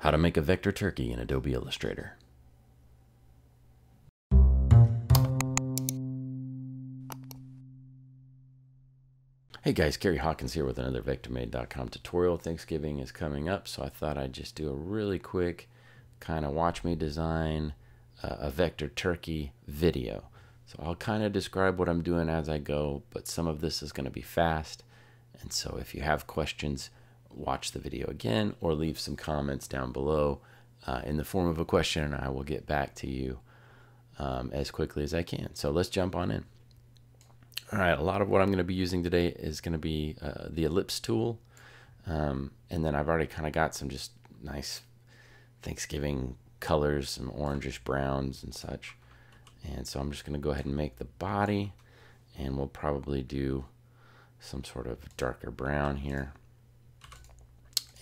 How to make a vector turkey in Adobe Illustrator. Hey guys, Cary Hawkins here with another VectorMaid.com tutorial. Thanksgiving is coming up, so I thought I'd just do a really quick kind of watch me design uh, a vector turkey video. So I'll kind of describe what I'm doing as I go, but some of this is going to be fast. And so if you have questions, watch the video again or leave some comments down below uh, in the form of a question and I will get back to you um, as quickly as I can. So let's jump on in. All right, a lot of what I'm going to be using today is going to be uh, the ellipse tool. Um, and then I've already kind of got some just nice Thanksgiving colors, some orangish browns and such. And so I'm just going to go ahead and make the body and we'll probably do some sort of darker brown here.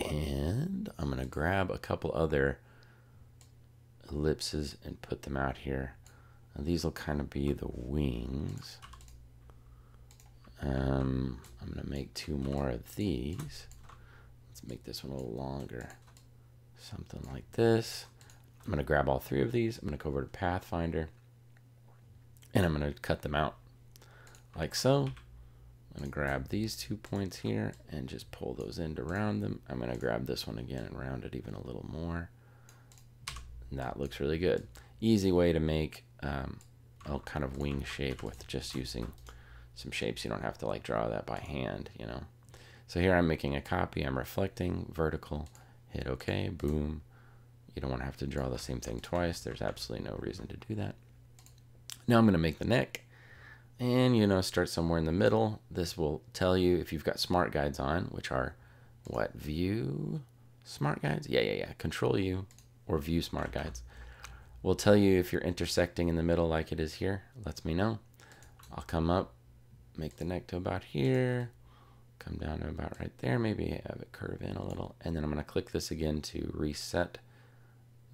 And I'm going to grab a couple other ellipses and put them out here. And these will kind of be the wings. Um, I'm going to make two more of these. Let's make this one a little longer. Something like this. I'm going to grab all three of these. I'm going to go over to Pathfinder. And I'm going to cut them out like so. I'm going to grab these two points here and just pull those in to round them. I'm going to grab this one again and round it even a little more. And that looks really good. Easy way to make um, a kind of wing shape with just using some shapes. You don't have to like draw that by hand, you know. So here I'm making a copy. I'm reflecting, vertical, hit OK, boom. You don't want to have to draw the same thing twice. There's absolutely no reason to do that. Now I'm going to make the neck and you know start somewhere in the middle. This will tell you if you've got smart guides on which are what view smart guides? Yeah yeah yeah control u or view smart guides. Will tell you if you're intersecting in the middle like it is here. Lets me know. I'll come up make the neck to about here come down to about right there maybe have it curve in a little and then I'm going to click this again to reset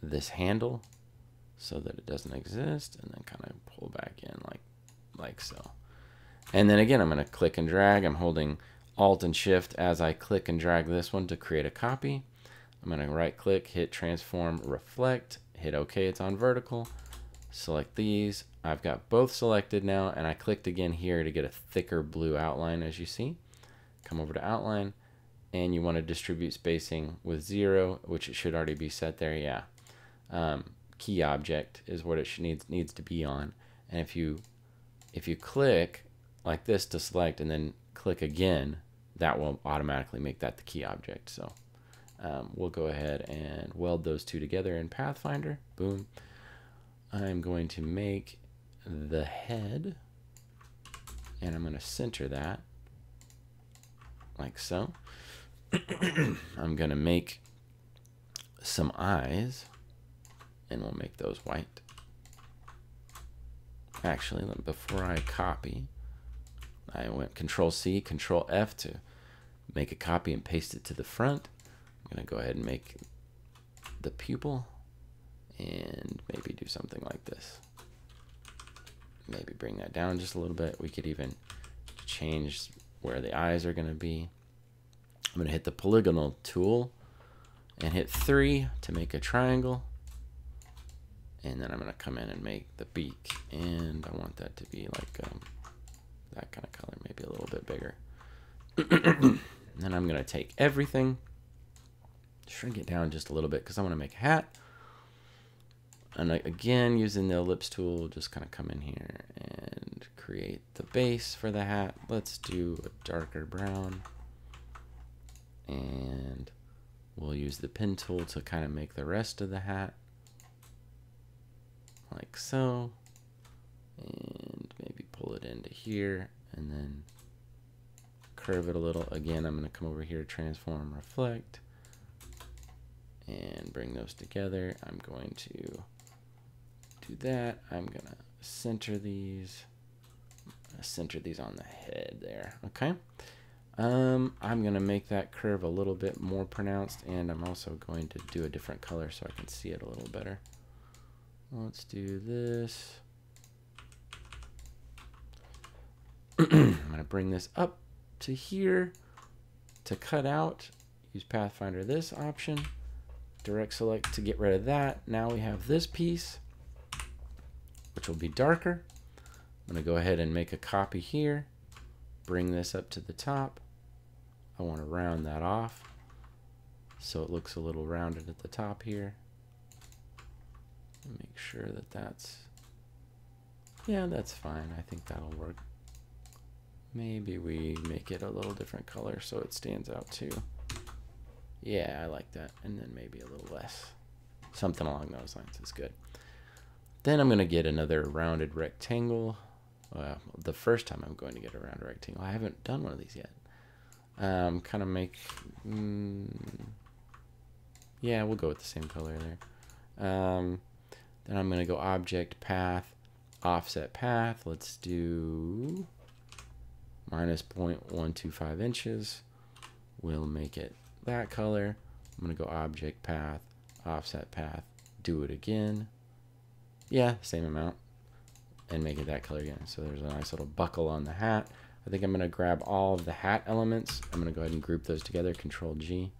this handle so that it doesn't exist and then kind of pull back in like like so. And then again, I'm going to click and drag. I'm holding Alt and Shift as I click and drag this one to create a copy. I'm going to right click, hit transform, reflect, hit OK, it's on vertical. Select these. I've got both selected now and I clicked again here to get a thicker blue outline as you see. Come over to outline and you want to distribute spacing with zero, which it should already be set there. Yeah. Um, key object is what it should needs needs to be on. And if you if you click like this to select and then click again, that will automatically make that the key object. So um, we'll go ahead and weld those two together in Pathfinder. Boom. I'm going to make the head and I'm going to center that like so. I'm going to make some eyes and we'll make those white actually before I copy I went control C control F to make a copy and paste it to the front. I'm gonna go ahead and make the pupil and maybe do something like this. Maybe bring that down just a little bit. We could even change where the eyes are gonna be. I'm gonna hit the polygonal tool and hit 3 to make a triangle and then I'm going to come in and make the beak and I want that to be like um, that kind of color maybe a little bit bigger. Then I'm going to take everything shrink it down just a little bit because I want to make a hat. And again using the ellipse tool just kind of come in here and create the base for the hat. Let's do a darker brown. And we'll use the pen tool to kind of make the rest of the hat like so. And maybe pull it into here and then curve it a little. Again, I'm going to come over here, transform, reflect, and bring those together. I'm going to do that. I'm going to center these. Center these on the head there. Okay. Um, I'm going to make that curve a little bit more pronounced, and I'm also going to do a different color so I can see it a little better. Let's do this. I'm going to bring this up to here to cut out. Use Pathfinder this option. direct select to get rid of that. Now we have this piece, which will be darker. I'm going to go ahead and make a copy here, bring this up to the top. I want to round that off so it looks a little rounded at the top here. Make sure that that's, yeah, that's fine. I think that'll work. Maybe we make it a little different color so it stands out too. Yeah, I like that. And then maybe a little less. Something along those lines is good. Then I'm going to get another rounded rectangle. Well, the first time I'm going to get a rounded rectangle. I haven't done one of these yet. Um, kind of make... Mm, yeah, we'll go with the same color there. Um, then I'm going to go object, path, offset path. Let's do minus 0.125 inches. We'll make it that color. I'm going to go object path, offset path, do it again. Yeah, same amount. And make it that color again. So there's a nice little buckle on the hat. I think I'm going to grab all of the hat elements. I'm going to go ahead and group those together, Control G.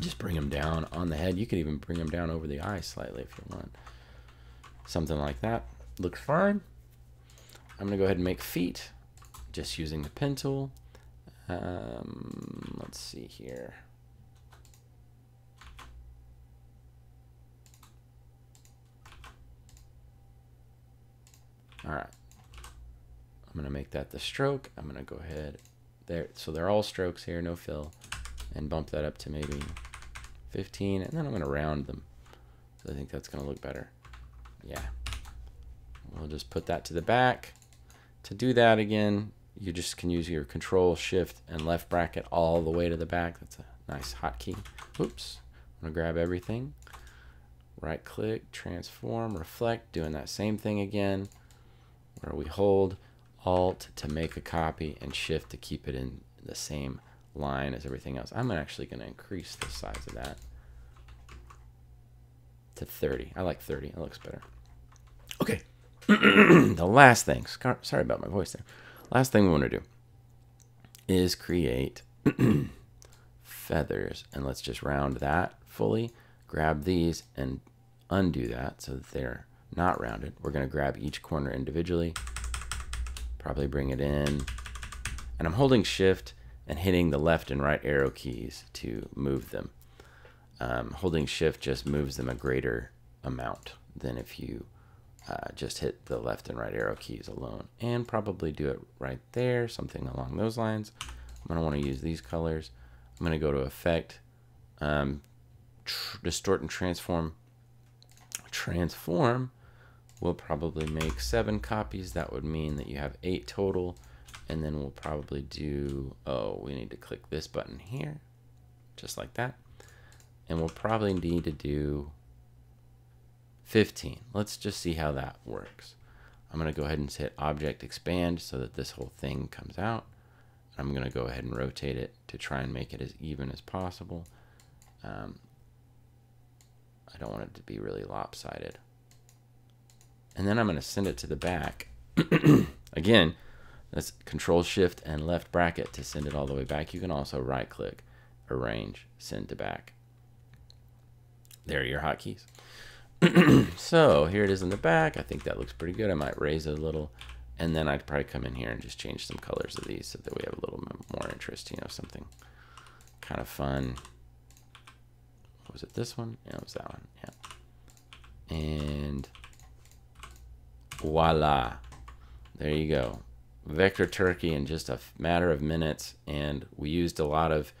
Just bring them down on the head. You could even bring them down over the eye slightly if you want. Something like that. Looks fine. I'm going to go ahead and make feet just using the pen tool. Um, let's see here. All right. I'm going to make that the stroke. I'm going to go ahead there. So they're all strokes here, no fill. And bump that up to maybe 15. And then I'm going to round them. So I think that's going to look better. Yeah. We'll just put that to the back. To do that again, you just can use your control shift and left bracket all the way to the back that's a nice hotkey oops I'm gonna grab everything right click transform reflect doing that same thing again where we hold alt to make a copy and shift to keep it in the same line as everything else I'm actually going to increase the size of that to 30 I like 30 it looks better okay the last thing sorry about my voice there Last thing we want to do is create feathers. And let's just round that fully. Grab these and undo that so that they're not rounded. We're going to grab each corner individually. Probably bring it in. And I'm holding shift and hitting the left and right arrow keys to move them. Um, holding shift just moves them a greater amount than if you uh, just hit the left and right arrow keys alone. And probably do it right there something along those lines. I'm gonna want to use these colors. I'm gonna go to effect um, distort and transform. Transform will probably make seven copies. That would mean that you have eight total and then we'll probably do oh we need to click this button here just like that and we'll probably need to do 15. Let's just see how that works. I'm going to go ahead and hit object expand so that this whole thing comes out. I'm going to go ahead and rotate it to try and make it as even as possible. Um, I don't want it to be really lopsided. And then I'm going to send it to the back. Again, that's control shift and left bracket to send it all the way back. You can also right click, arrange, send to back. There are your hotkeys. so here it is in the back. I think that looks pretty good. I might raise it a little. And then I'd probably come in here and just change some colors of these so that we have a little more interest, you know, something kind of fun. Was it this one? Yeah, it was that one. Yeah. And voila. There you go. Vector Turkey in just a matter of minutes. And we used a lot of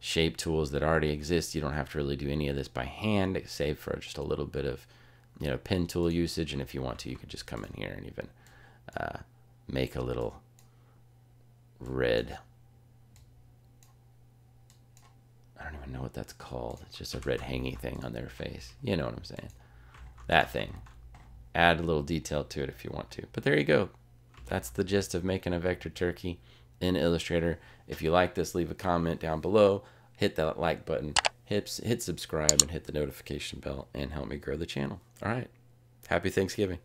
shape tools that already exist. You don't have to really do any of this by hand, save for just a little bit of, you know, pen tool usage. And if you want to, you could just come in here and even uh, make a little red. I don't even know what that's called. It's just a red hanging thing on their face. You know what I'm saying? That thing. Add a little detail to it if you want to. But there you go. That's the gist of making a vector turkey in Illustrator. If you like this, leave a comment down below. Hit that like button, hit, hit subscribe, and hit the notification bell, and help me grow the channel. All right. Happy Thanksgiving.